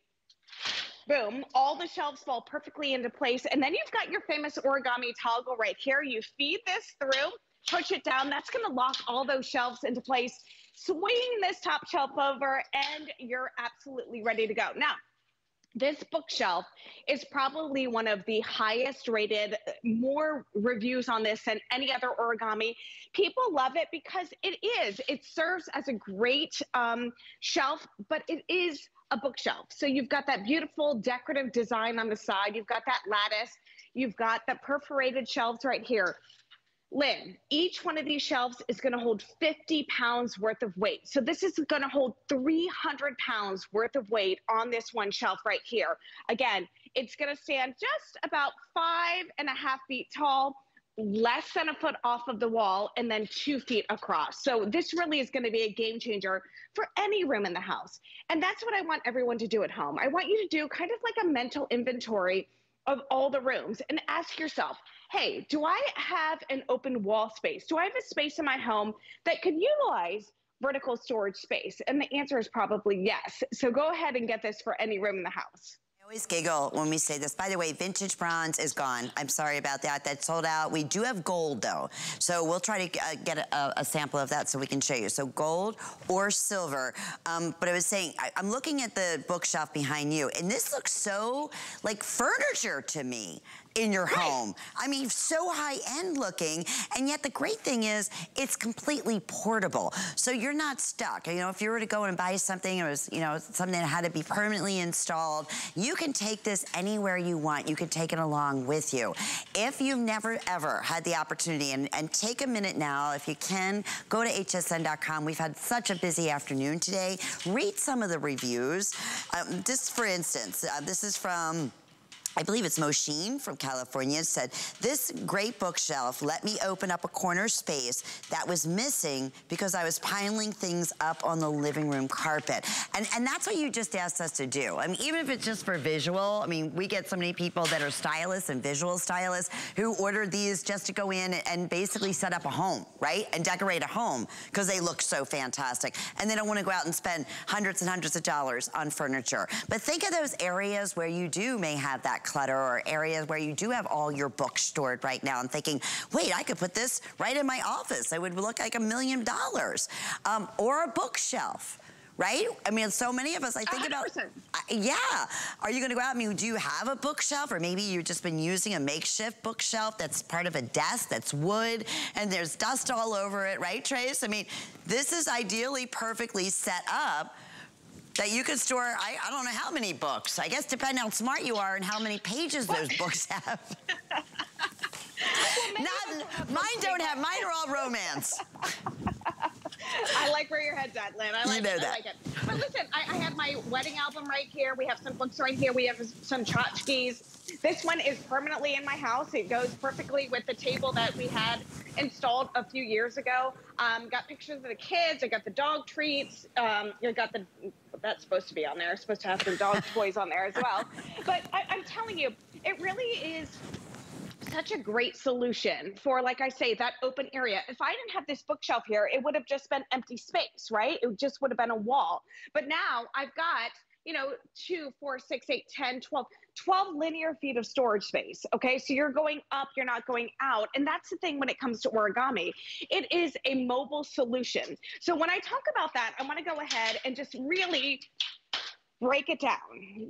Boom. All the shelves fall perfectly into place. And then you've got your famous origami toggle right here. You feed this through push it down. That's going to lock all those shelves into place. Swing this top shelf over, and you're absolutely ready to go. Now, this bookshelf is probably one of the highest rated, more reviews on this than any other origami. People love it because it is. It serves as a great um, shelf, but it is a bookshelf. So you've got that beautiful decorative design on the side. You've got that lattice. You've got the perforated shelves right here. Lynn, each one of these shelves is going to hold 50 pounds worth of weight. So this is going to hold 300 pounds worth of weight on this one shelf right here. Again, it's going to stand just about five and a half feet tall, less than a foot off of the wall, and then two feet across. So this really is going to be a game changer for any room in the house. And that's what I want everyone to do at home. I want you to do kind of like a mental inventory of all the rooms and ask yourself, hey, do I have an open wall space? Do I have a space in my home that could utilize vertical storage space? And the answer is probably yes. So go ahead and get this for any room in the house I always giggle when we say this. By the way, vintage bronze is gone. I'm sorry about that. That's sold out. We do have gold, though. So we'll try to uh, get a, a, sample of that so we can show you. So gold or silver. Um, but I was saying, I, I'm looking at the bookshelf behind you, and this looks so like furniture to me in your right. home. I mean, so high-end looking, and yet the great thing is it's completely portable. So you're not stuck. You know, if you were to go and buy something, it was, you know, something that had to be permanently installed, you can take this anywhere you want. You can take it along with you. If you've never, ever had the opportunity, and, and take a minute now, if you can, go to hsn.com. We've had such a busy afternoon today. Read some of the reviews. Um, just for instance, uh, this is from I believe it's Mosheen from California, said, this great bookshelf let me open up a corner space that was missing because I was piling things up on the living room carpet. And, and that's what you just asked us to do. I mean, even if it's just for visual, I mean, we get so many people that are stylists and visual stylists who order these just to go in and basically set up a home, right? And decorate a home because they look so fantastic. And they don't want to go out and spend hundreds and hundreds of dollars on furniture. But think of those areas where you do may have that clutter or areas where you do have all your books stored right now and thinking, wait, I could put this right in my office. It would look like a million dollars. Um, or a bookshelf right? I mean, so many of us, I think 100%. about, uh, yeah. Are you gonna go out, I mean, do you have a bookshelf or maybe you've just been using a makeshift bookshelf that's part of a desk that's wood and there's dust all over it, right, Trace? I mean, this is ideally perfectly set up that you could store, I, I don't know how many books. I guess depending on how smart you are and how many pages those books have. well, Not, mine don't have, mine are all romance. I like where your head's at, Lynn. I like you know it. that. I like it. But listen, I, I have my wedding album right here. We have some books right here. We have some tchotchkes. This one is permanently in my house. It goes perfectly with the table that we had installed a few years ago. Um, got pictures of the kids. I got the dog treats. Um, you got the that's supposed to be on there. It's supposed to have some dog toys on there as well. But I, I'm telling you, it really is such a great solution for, like I say, that open area. If I didn't have this bookshelf here, it would have just been empty space, right? It just would have been a wall. But now I've got, you know, two, four, six, eight, 10, 12, 12 linear feet of storage space. Okay. So you're going up, you're not going out. And that's the thing when it comes to origami, it is a mobile solution. So when I talk about that, I want to go ahead and just really break it down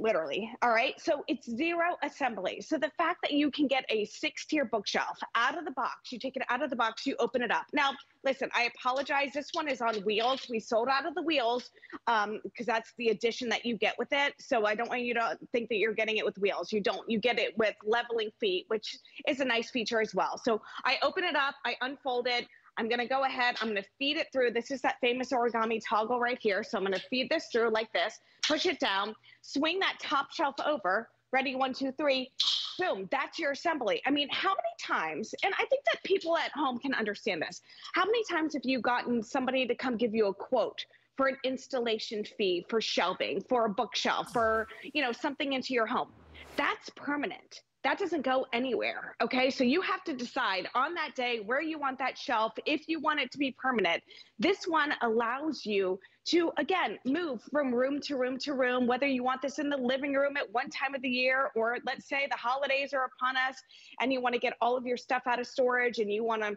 literally all right? So it's zero assembly. So the fact that you can get a six tier bookshelf out of the box you take it out of the box you open it up. Now listen i apologize. This one is on wheels. We sold out of the wheels because um, that's the addition that you get with it. So i don't want you to think that you're getting it with wheels. You don't. You get it with leveling feet which is a nice feature as well. So i open it up. I unfold it I'm gonna go ahead, I'm gonna feed it through. This is that famous origami toggle right here. So I'm gonna feed this through like this, push it down, swing that top shelf over, ready, one, two, three, boom, that's your assembly. I mean, how many times, and I think that people at home can understand this, how many times have you gotten somebody to come give you a quote for an installation fee, for shelving, for a bookshelf, for, you know, something into your home? That's permanent that doesn't go anywhere. Okay. So you have to decide on that day where you want that shelf, if you want it to be permanent. This one allows you to, again, move from room to room to room, whether you want this in the living room at one time of the year, or let's say the holidays are upon us and you want to get all of your stuff out of storage and you want to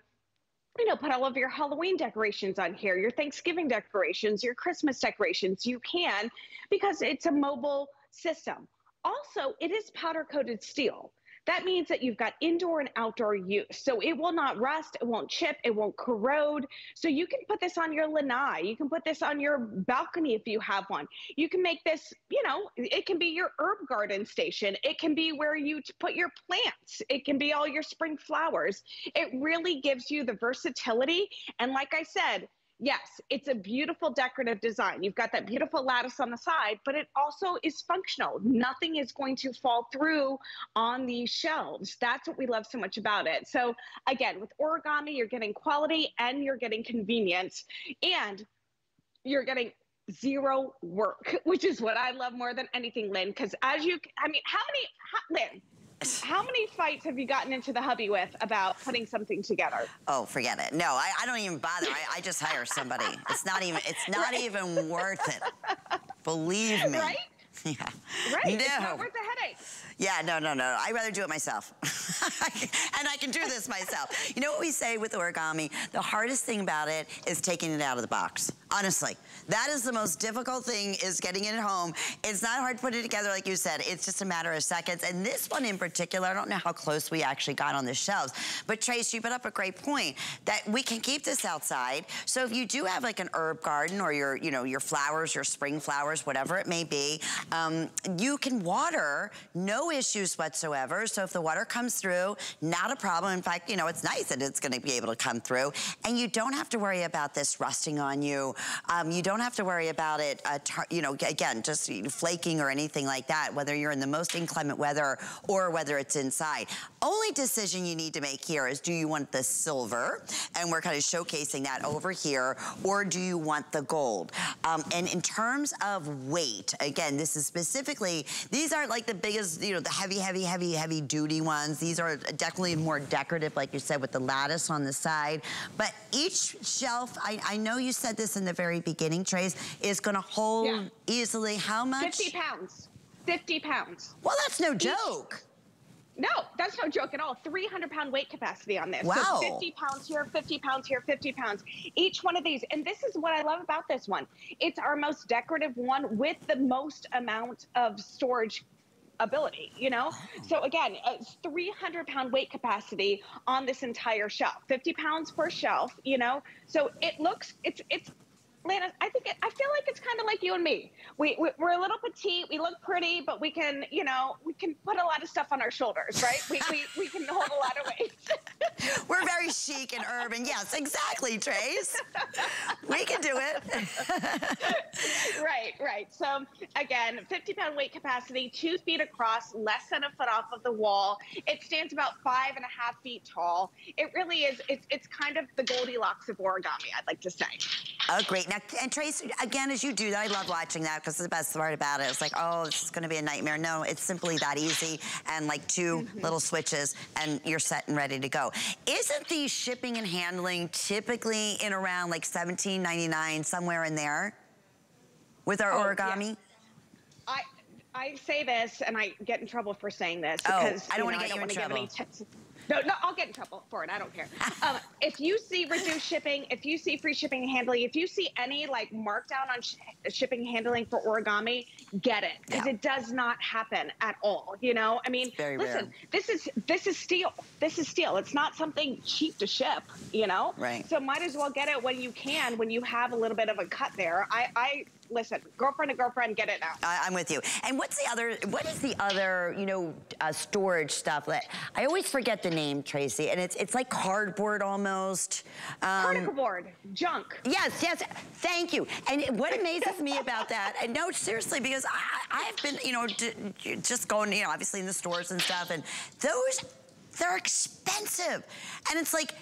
you know, put all of your Halloween decorations on here, your Thanksgiving decorations, your Christmas decorations. You can because it's a mobile system. Also, it is powder coated steel. That means that you've got indoor and outdoor use. So it will not rust, it won't chip, it won't corrode. So you can put this on your lanai. You can put this on your balcony if you have one. You can make this, you know, it can be your herb garden station. It can be where you put your plants. It can be all your spring flowers. It really gives you the versatility. And like I said, yes, it's a beautiful decorative design. You've got that beautiful lattice on the side, but it also is functional. Nothing is going to fall through on these shelves. That's what we love so much about it. So again, with origami, you're getting quality and you're getting convenience and you're getting zero work, which is what I love more than anything, Lynn. Because as you, I mean, how many, how, Lynn, how many fights have you gotten into the hubby with about putting something together? Oh, forget it. No, I, I don't even bother. I, I, just hire somebody. It's not even. It's not right. even worth it. Believe me. Right. Yeah. Right. No. It's not worth the headache. Yeah, no, no, no. I'd rather do it myself. and I can do this myself. You know what we say with origami? The hardest thing about it is taking it out of the box. Honestly. That is the most difficult thing is getting it at home. It's not hard to put it together like you said. It's just a matter of seconds. And this one in particular, I don't know how close we actually got on the shelves, but Trace, you put up a great point that we can keep this outside. So if you do have like an herb garden or your, you know, your flowers, your spring flowers, whatever it may be, um, you can water, no issues whatsoever. So if the water comes through, not a problem. In fact, you know, it's nice that it's gonna be able to come through. And you don't have to worry about this rusting on you. Um, you don't have to worry about it, uh, you know, again, just flaking or anything like that, whether you're in the most inclement weather or whether it's inside. Only decision you need to make here is do you want the silver, and we're kind of showcasing that over here, or do you want the gold? Um, and in terms of weight, again, this is specifically, these aren't like the biggest, you know, the heavy, heavy, heavy, heavy duty ones. These are definitely more decorative, like you said, with the lattice on the side. But each shelf, I, I know you said this in the very beginning, Trace is gonna hold yeah. easily how much? 50 pounds. 50 pounds. Well, that's no joke. No, that's no joke at all. 300 pound weight capacity on this. Wow. So 50 pounds here, 50 pounds here, 50 pounds. Each one of these. And this is what I love about this one. It's our most decorative one with the most amount of storage ability, you know? So again, uh, it's 300 pound weight capacity on this entire shelf, 50 pounds per shelf, you know? So it looks, it's, it's, Lana, I think it, I feel like it's kind of like you and me. We, we are a little petite, we look pretty, but we can, you know, we can put a lot of stuff on our shoulders, right? We we, we can hold a lot of weight. We're very chic and urban. Yes, exactly, Trace. we can do it. right, right. So again, 50 pound weight capacity, two feet across, less than a foot off of the wall. It stands about five and a half feet tall. It really is, it's, it's kind of the Goldilocks of origami, I'd like to say. Oh, great. Now, and Trace, again, as you do that, I love watching that because the best part about it is like, oh, this is going to be a nightmare. No, it's simply that easy and like 2 mm -hmm. little switches and you're set and ready to go. Isn't the shipping and handling typically in around like $17.99, somewhere in there with our oh, origami? Yeah. I, I say this and I get in trouble for saying this oh, because oh, I don't want to get you in trouble. No, no, I'll get in trouble for it. I don't care. Um, if you see reduced shipping, if you see free shipping and handling, if you see any like markdown on sh shipping and handling for origami, get it because yeah. it does not happen at all. You know, I mean, listen, rare. this is this is steel. This is steel. It's not something cheap to ship. You know, right? So might as well get it when you can, when you have a little bit of a cut there. I, I listen, girlfriend to girlfriend, get it now. I, am with you. And what's the other, what is the other, you know, uh, storage stuff that, I always forget the name, Tracy, and it's it's like cardboard almost. Um, Particle board, junk. Yes, yes, thank you. And what amazes me about that, and no, seriously, because I, I've been, you know, just going, you know, obviously in the stores and stuff, and those, they're expensive. And it's like,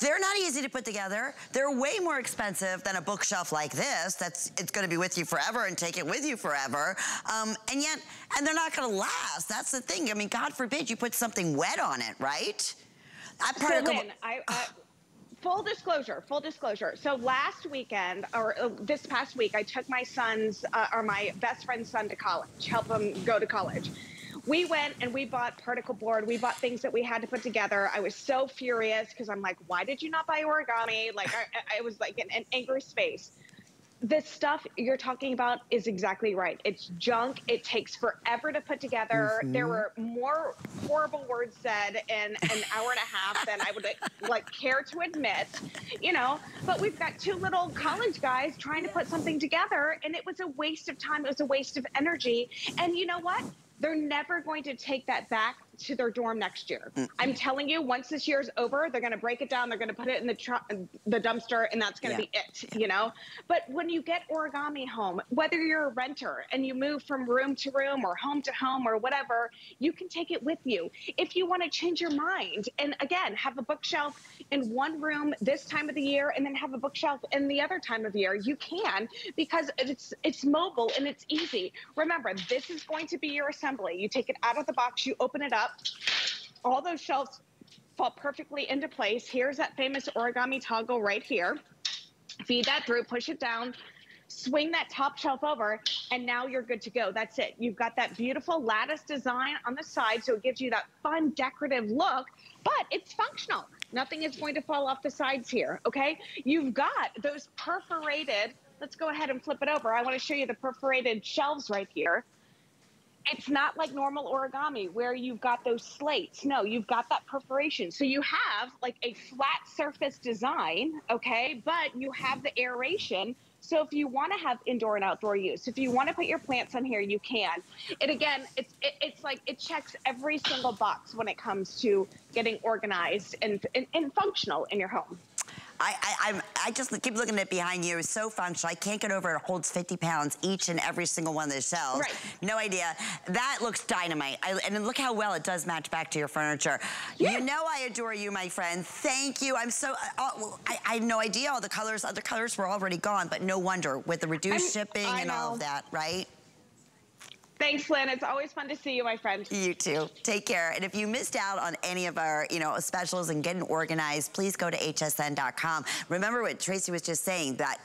they're not easy to put together. They're way more expensive than a bookshelf like this. That's It's gonna be with you forever and take it with you forever. Um, and yet, and they're not gonna last. That's the thing. I mean, God forbid you put something wet on it, right? That particle. So Lynn, I, I full disclosure, full disclosure. So last weekend, or uh, this past week, I took my son's, uh, or my best friend's son to college, help him go to college we went and we bought particle board. We bought things that we had to put together. I was so furious because I'm like, why did you not buy origami? Like, I, I was like in an angry space. The stuff you're talking about is exactly right. It's junk. It takes forever to put together. Mm -hmm. There were more horrible words said in an hour and a half than I would like care to admit, you know. But we've got two little college guys trying to put something together, and it was a waste of time. It was a waste of energy. And you know what? They're never going to take that back to their dorm next year. Mm. I'm telling you, once this year's over, they're going to break it down. They're going to put it in the the dumpster, and that's going to yeah. be it. You know. But when you get origami home, whether you're a renter and you move from room to room or home to home or whatever, you can take it with you. If you want to change your mind, and again, have a bookshelf in one room this time of the year, and then have a bookshelf in the other time of year, you can because it's it's mobile and it's easy. Remember, this is going to be your assembly. You take it out of the box, you open it up up. All those shelves fall perfectly into place. Here's that famous origami toggle right here. Feed that through, push it down, swing that top shelf over, and now you're good to go. That's it. You've got that beautiful lattice design on the side, so it gives you that fun decorative look, but it's functional. Nothing is going to fall off the sides here, okay? You've got those perforated, let's go ahead and flip it over. I wanna show you the perforated shelves right here it's not like normal origami where you've got those slates. No, you've got that perforation. So you have like a flat surface design, okay, but you have the aeration. So if you want to have indoor and outdoor use, if you want to put your plants on here, you can. It again, it's it, it's like it checks every single box when it comes to getting organized and, and, and functional in your home. I, I, I just keep looking at it behind you. It's so functional. I can't get over it. It holds 50 pounds each and every single one of the shelves. Right. No idea. That looks dynamite. I, and look how well it does match back to your furniture. Yeah. You know I adore you, my friend. Thank you. I'm so, uh, I, I, had no idea all the colors, other colors were already gone, but no wonder with the reduced I'm, shipping and all of that, right? Thanks, Lynn. It's always fun to see you, my friend. You too. Take care. And if you missed out on any of our, you know, specials and getting organized, please go to hsn.com. Remember what Tracy was just saying, that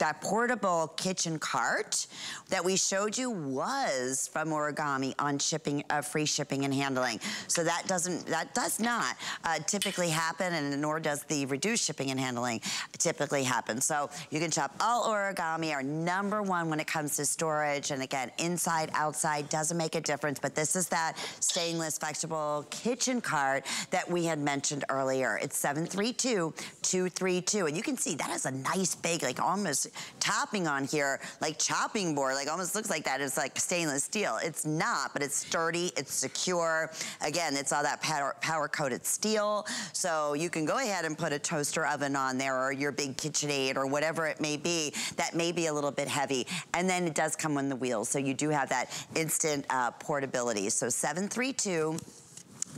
that portable kitchen cart that we showed you was from Origami on shipping, uh, free shipping and handling. So that doesn't, that does not uh, typically happen and nor does the reduced shipping and handling typically happen. So you can shop all Origami, our number one when it comes to storage. And again, inside, outside, doesn't make a difference. But this is that stainless flexible kitchen cart that we had mentioned earlier. It's 732-232. And you can see that has a nice big, like almost topping on here, like chopping board, like almost looks like that. It's like stainless steel. It's not, but it's sturdy, it's secure. Again, it's all that power, powder coated steel. So you can go ahead and put a toaster oven on there or your big KitchenAid or whatever it may be that may be a little bit heavy. And then it does come on the wheels. So you do have that instant uh, portability. So 732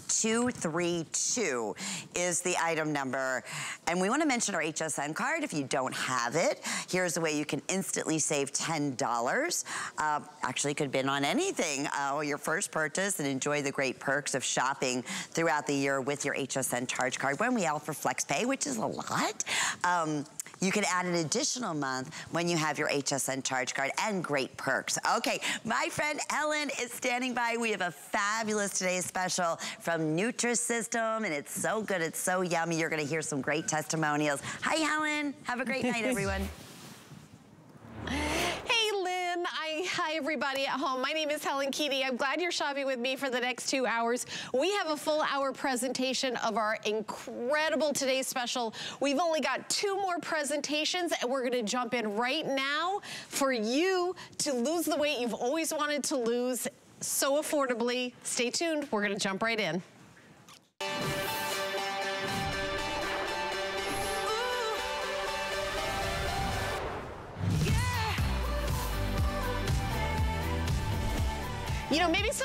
232 is the item number. And we wanna mention our HSN card if you don't have it. Here's the way you can instantly save $10. Uh, actually could been on anything, uh, your first purchase and enjoy the great perks of shopping throughout the year with your HSN charge card when we offer FlexPay, which is a lot. Um, you can add an additional month when you have your HSN charge card and great perks. Okay, my friend Helen is standing by. We have a fabulous today's special from Nutrisystem, and it's so good, it's so yummy. You're gonna hear some great testimonials. Hi, Helen. Have a great night, everyone. Hey, Lynn. I, hi, everybody at home. My name is Helen Keating. I'm glad you're shopping with me for the next two hours. We have a full hour presentation of our incredible today's special. We've only got two more presentations, and we're going to jump in right now for you to lose the weight you've always wanted to lose so affordably. Stay tuned. We're going to jump right in. You know, maybe some